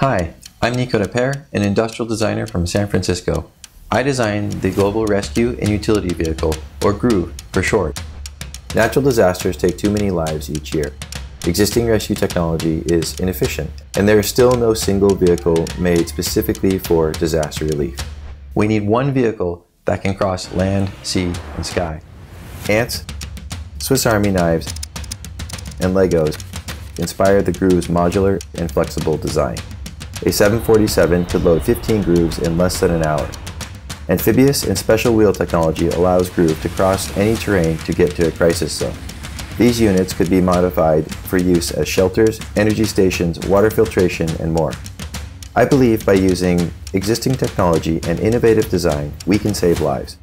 Hi, I'm Nico Deper, an industrial designer from San Francisco. I designed the Global Rescue and Utility Vehicle, or GRUV for short. Natural disasters take too many lives each year. Existing rescue technology is inefficient, and there is still no single vehicle made specifically for disaster relief. We need one vehicle that can cross land, sea, and sky. Ants, Swiss Army knives, and Legos inspired the GRUV's modular and flexible design. A 747 could load 15 GRUVs in less than an hour. Amphibious and special wheel technology allows GRUV to cross any terrain to get to a crisis zone. These units could be modified for use as shelters, energy stations, water filtration, and more. I believe by using existing technology and innovative design, we can save lives.